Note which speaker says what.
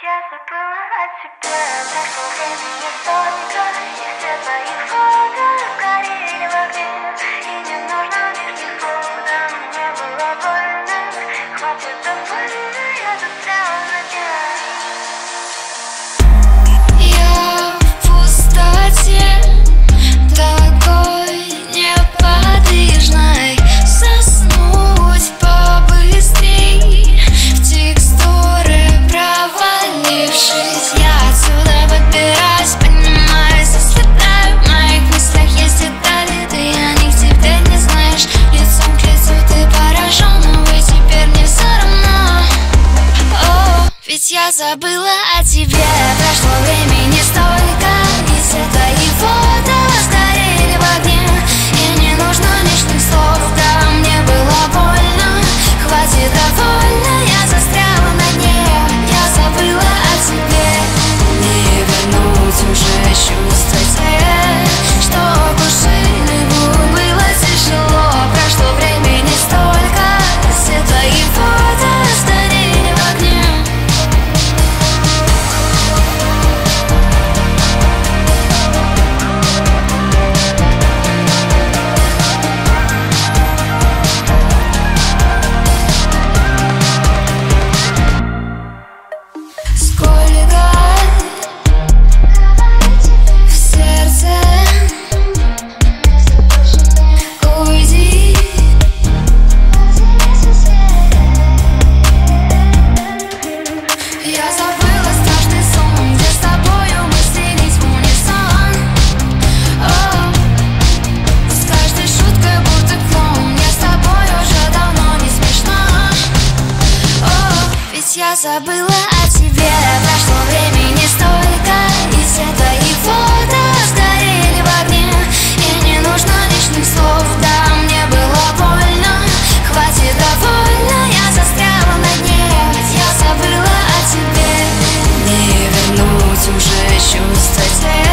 Speaker 1: Я забыла от тебя, так время я снова не если моя. Ведь я
Speaker 2: отсюда выбираюсь, понимаюсь Слетаю в моих мыслях, есть детали Ты о них теперь не знаешь. Лицом к лицу ты поражен Увы, теперь мне все О, ведь я забыла о тебе. Прошло забыла о тебе Прошло времени столько И все твои фото сгорели в огне. И не нужно лишних слов Да, мне было больно. Хватит довольно, я застряла на дне. Я забыла о тебе. Не вернуть уже чувства. тебя